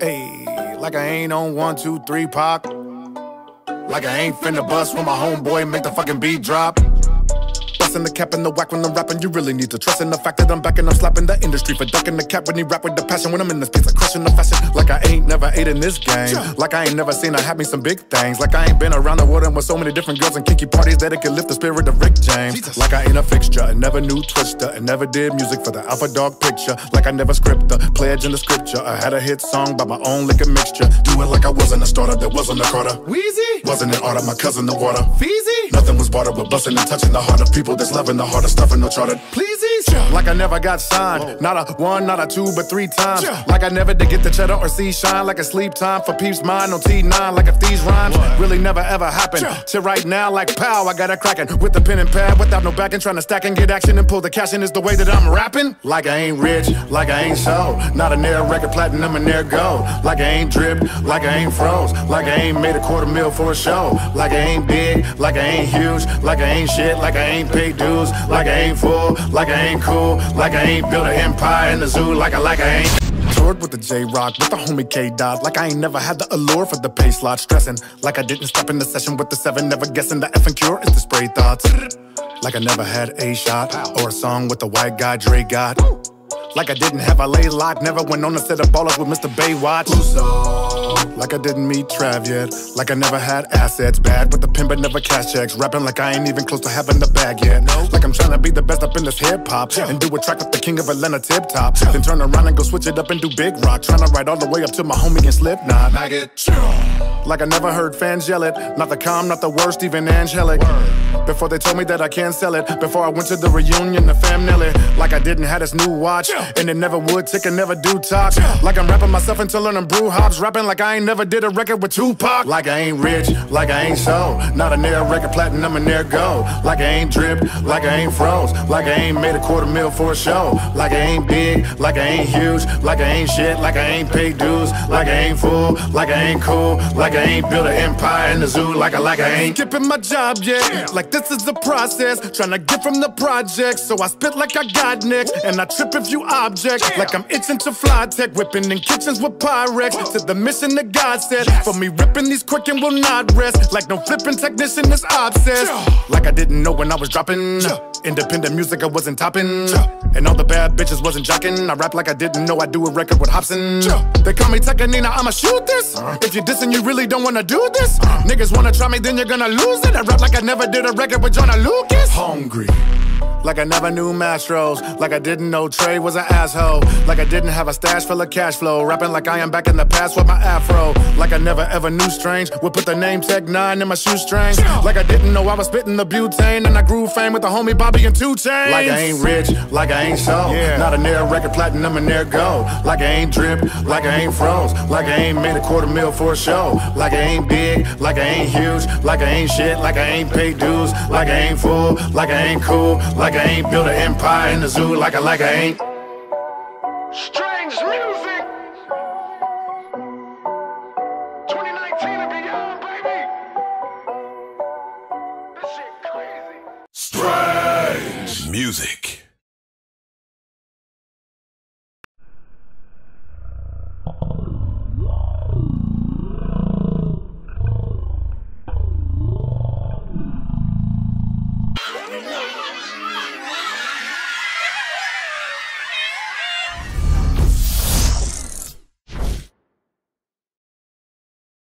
Hey, like I ain't on one, two, three, pop. Like I ain't finna bust when my homeboy make the fucking beat drop in the cap and the whack when I'm rapping. You really need to trust in the fact that I'm back and I'm slapping the industry for ducking the cap when he rap with the passion. When I'm in this piece, of crushing the fashion. Like I ain't never ate in this game. Like I ain't never seen I have me some big things. Like I ain't been around the world and with so many different girls and kinky parties that it could lift the spirit of Rick James. Jesus. Like I ain't a fixture and never knew Twista and never did music for the Alpha Dog picture. Like I never script the pledge in the scripture. I had a hit song by my own liquor mixture. Do it like I wasn't a starter, that wasn't a Carter. Weezy wasn't an order, my cousin the water. Feezy nothing was bartered but busting and touching the heart of people that's loving the of stuff no charter. Pleasey like I never got signed. Not a one, not a two, but three times. Like I never did get the cheddar or see shine. Like a sleep time for peeps mine on T9. Like if these rhymes really never ever happened. To right now, like pow, I got it cracking with the pen and pad without no backing. Trying to stack and get action and pull the cash in is the way that I'm rapping. Like I ain't rich, like I ain't so. Not a near record platinum and there go. Like I ain't dripped, like I ain't froze. Like I ain't made a quarter mil for a show. Like I ain't big, like I ain't huge. Like I ain't shit, like I ain't paid dues. Like I ain't full, like I ain't cool. Like I ain't built an empire in the zoo like I like I ain't. Toured with the Jay Rock, with the homie K Dot. Like I ain't never had the allure for the pay slot. Stressing like I didn't step in the session with the seven. Never guessing the effing cure is the spray thoughts. Like I never had a shot or a song with the white guy Dre got. Like I didn't have a lay lock, never went on a set of ballers with Mr. Baywatch. Like I didn't meet Trav yet. Like I never had assets, bad with the pin but never cash checks. Rapping like I ain't even close to having the bag yet. Like I'm trying to be the best up in this hip hop and do a track with the king of Atlanta tip top. Then turn around and go switch it up and do big rock. Trying to ride all the way up to my homie and Slipknot. Like it. Like I never heard fans yell it. Not the calm, not the worst, even angelic. Before they told me that I can't sell it. Before I went to the reunion, the fam Nelly. Like I didn't have this new watch. And it never would tick and never do talk. Like I'm rapping myself until learning brew hops. Rapping like I ain't never did a record with Tupac. Like I ain't rich, like I ain't so. Not a near record platinum and near go. Like I ain't drip, like I ain't froze. Like I ain't made a quarter mil for a show. Like I ain't big, like I ain't huge. Like I ain't shit, like I ain't paid dues. Like I ain't full, like I ain't cool. Like I ain't built an empire in the zoo. Like I like I ain't skipping my job yet. Like this is the process. Trying to get from the project. So I spit like I got next. And I trip if you object. Like I'm itching to fly tech. Whipping in kitchens with Pyrex. To the mission that God said. For me ripping these quick and will not rest. Like no flipping technician is obsessed. Like I didn't know when I was dropping. Independent music I wasn't topping. And all the bad bitches wasn't jocking. I rap like I didn't know I do a record with Hopsin. They call me Tecca Nina, I'ma shoot this. If you're dissing, you really don't wanna do this. Niggas wanna try me, then you're gonna lose it. I rap like I never did a record with Joyner Lucas. Hungry. Like I never knew Mastros. Like I didn't know Trey was an asshole. Like I didn't have a stash full of cash flow. Rapping like I am back in the past with my afro. Like I never ever knew strange. Would put the name Tech N9ne in my shoestrings. Like I didn't know I was spitting the butane. And I grew fame with the homie Bobby and 2 Chainz. Like I ain't rich. Like I ain't so. Yeah. Not a near record platinum and near go. Like I ain't drip. Like I ain't froze. Like I ain't made a quarter mil for a show. Like I ain't big. Like I ain't huge. Like I ain't shit. Like I ain't paid dues. Like I ain't full. Like I ain't cool. Like like I ain't built an empire in the zoo like I like I ain't. Strange music. 2019 and beyond, baby. This shit crazy. Strange music.